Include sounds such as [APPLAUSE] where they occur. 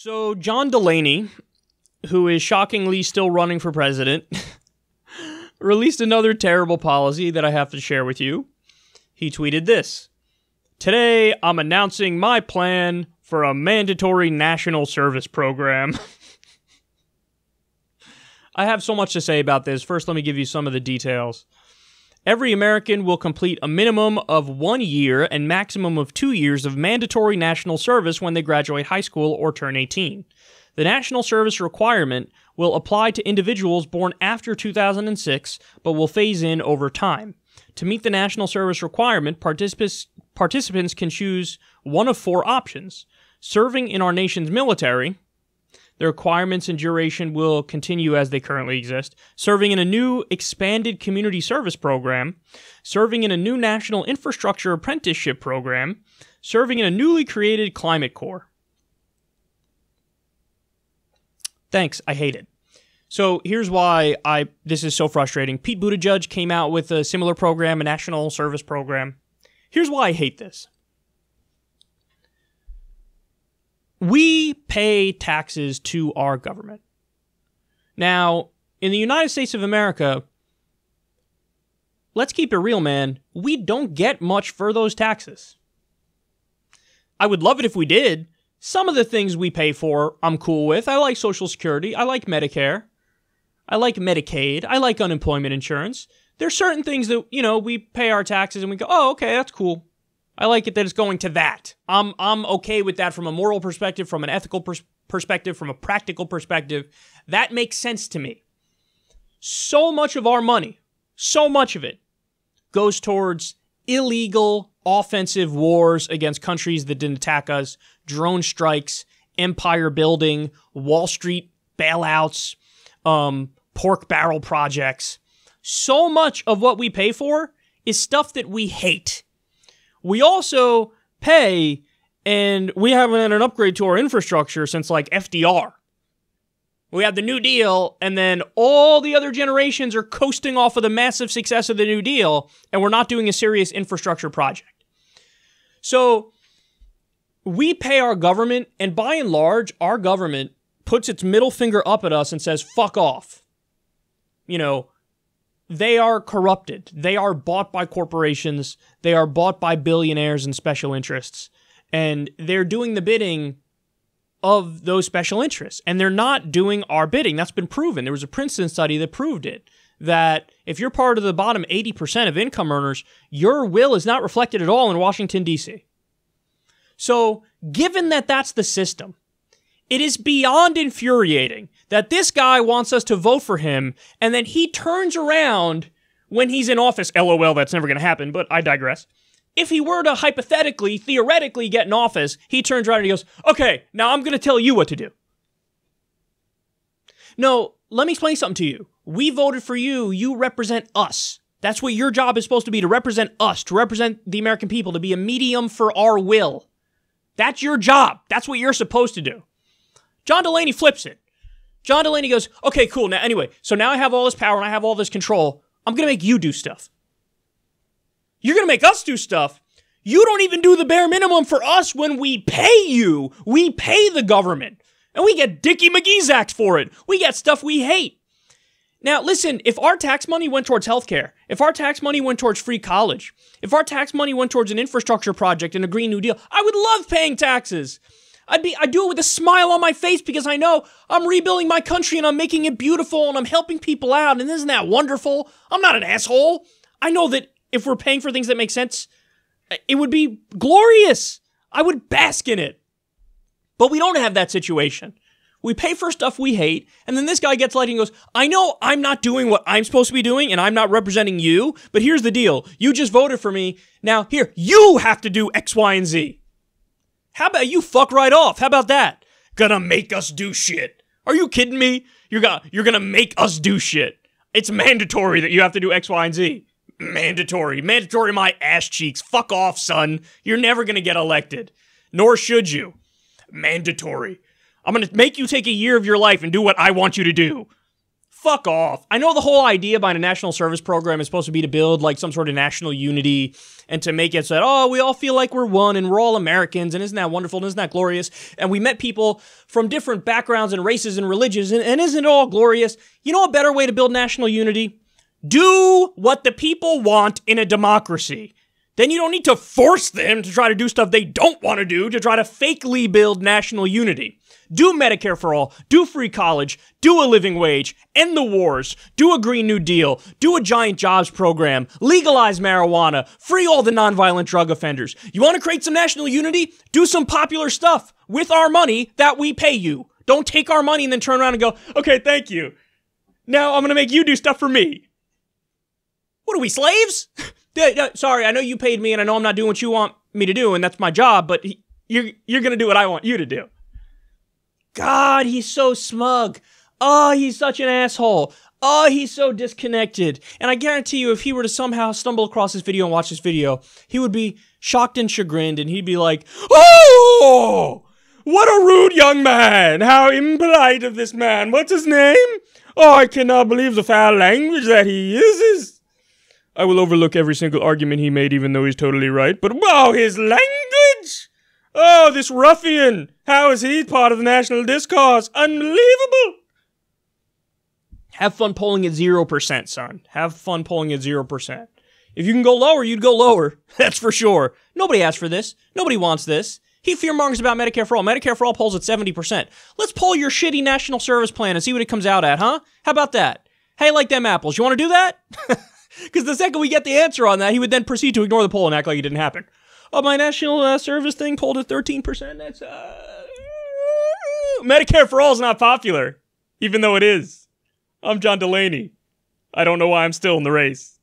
So, John Delaney, who is shockingly still running for president, [LAUGHS] released another terrible policy that I have to share with you. He tweeted this Today, I'm announcing my plan for a mandatory national service program. [LAUGHS] I have so much to say about this. First, let me give you some of the details. Every American will complete a minimum of one year and maximum of two years of mandatory national service when they graduate high school or turn 18. The national service requirement will apply to individuals born after 2006, but will phase in over time. To meet the national service requirement, participants, participants can choose one of four options serving in our nation's military, the requirements and duration will continue as they currently exist. Serving in a new expanded community service program, serving in a new national infrastructure apprenticeship program, serving in a newly created climate corps. Thanks, I hate it. So here's why I this is so frustrating. Pete Buttigieg came out with a similar program, a national service program. Here's why I hate this. We pay taxes to our government. Now, in the United States of America, let's keep it real, man. We don't get much for those taxes. I would love it if we did. Some of the things we pay for, I'm cool with. I like Social Security. I like Medicare. I like Medicaid. I like unemployment insurance. There's certain things that, you know, we pay our taxes and we go, oh, okay, that's cool. I like it that it's going to that. I'm I'm okay with that from a moral perspective, from an ethical pers- perspective, from a practical perspective. That makes sense to me. So much of our money, so much of it goes towards illegal offensive wars against countries that didn't attack us, drone strikes, empire building, Wall Street bailouts, um, pork barrel projects. So much of what we pay for is stuff that we hate we also pay, and we haven't had an upgrade to our infrastructure since like FDR. We had the New Deal, and then all the other generations are coasting off of the massive success of the New Deal, and we're not doing a serious infrastructure project. So we pay our government, and by and large, our government puts its middle finger up at us and says, fuck off. You know, they are corrupted. They are bought by corporations. They are bought by billionaires and special interests. And they're doing the bidding of those special interests. And they're not doing our bidding. That's been proven. There was a Princeton study that proved it that if you're part of the bottom 80% of income earners, your will is not reflected at all in Washington, D.C. So, given that that's the system, it is beyond infuriating that this guy wants us to vote for him and then he turns around when he's in office. LOL, that's never going to happen, but I digress. If he were to hypothetically, theoretically get in office, he turns around and he goes, okay, now I'm going to tell you what to do. No, let me explain something to you. We voted for you. You represent us. That's what your job is supposed to be to represent us, to represent the American people, to be a medium for our will. That's your job. That's what you're supposed to do. John Delaney flips it. John Delaney goes, okay, cool. Now, anyway, so now I have all this power and I have all this control. I'm going to make you do stuff. You're going to make us do stuff. You don't even do the bare minimum for us when we pay you. We pay the government. And we get Dickie McGee's Act for it. We get stuff we hate. Now, listen, if our tax money went towards healthcare, if our tax money went towards free college, if our tax money went towards an infrastructure project and a Green New Deal, I would love paying taxes. I'd be I do it with a smile on my face because I know I'm rebuilding my country and I'm making it beautiful and I'm helping people out and isn't that wonderful? I'm not an asshole. I know that if we're paying for things that make sense, it would be glorious. I would bask in it. But we don't have that situation. We pay for stuff we hate, and then this guy gets light and goes, I know I'm not doing what I'm supposed to be doing, and I'm not representing you, but here's the deal. You just voted for me. Now, here, you have to do X, Y, and Z. How about you fuck right off? How about that? Gonna make us do shit. Are you kidding me? You're gonna you're gonna make us do shit. It's mandatory that you have to do X, Y, and Z. Mandatory. Mandatory my ass cheeks. Fuck off, son. You're never gonna get elected. Nor should you. Mandatory. I'm gonna make you take a year of your life and do what I want you to do. Fuck off. I know the whole idea behind a national service program is supposed to be to build like some sort of national unity and to make it so that, oh, we all feel like we're one and we're all Americans and isn't that wonderful and isn't that glorious? And we met people from different backgrounds and races and religions and, and isn't it all glorious? You know a better way to build national unity? Do what the people want in a democracy. Then you don't need to force them to try to do stuff they don't want to do to try to fakely build national unity. Do Medicare for all, do free college, do a living wage, end the wars, do a Green New Deal, do a giant jobs program, legalize marijuana, free all the nonviolent drug offenders. You want to create some national unity? Do some popular stuff with our money that we pay you. Don't take our money and then turn around and go, okay, thank you. Now I'm going to make you do stuff for me. What are we, slaves? [LAUGHS] Sorry, I know you paid me and I know I'm not doing what you want me to do and that's my job, but you're, you're going to do what I want you to do. God, he's so smug. Oh, he's such an asshole. Oh, he's so disconnected. And I guarantee you, if he were to somehow stumble across this video and watch this video, he would be shocked and chagrined and he'd be like, Oh, what a rude young man. How impolite of this man. What's his name? Oh, I cannot believe the foul language that he uses. I will overlook every single argument he made, even though he's totally right. But wow, his language! Oh, this ruffian! How is he part of the national discourse? Unbelievable! Have fun polling at 0%, son. Have fun polling at 0%. If you can go lower, you'd go lower. [LAUGHS] That's for sure. Nobody asked for this. Nobody wants this. He fearmongers about Medicare for all. Medicare for all polls at 70%. Let's poll your shitty national service plan and see what it comes out at, huh? How about that? Hey, like them apples. You want to do that? [LAUGHS] Because the second we get the answer on that, he would then proceed to ignore the poll and act like it didn't happen oh, my national uh, service thing pulled at 13%. That's, uh, Medicare for all is not popular, even though it is. I'm John Delaney. I don't know why I'm still in the race.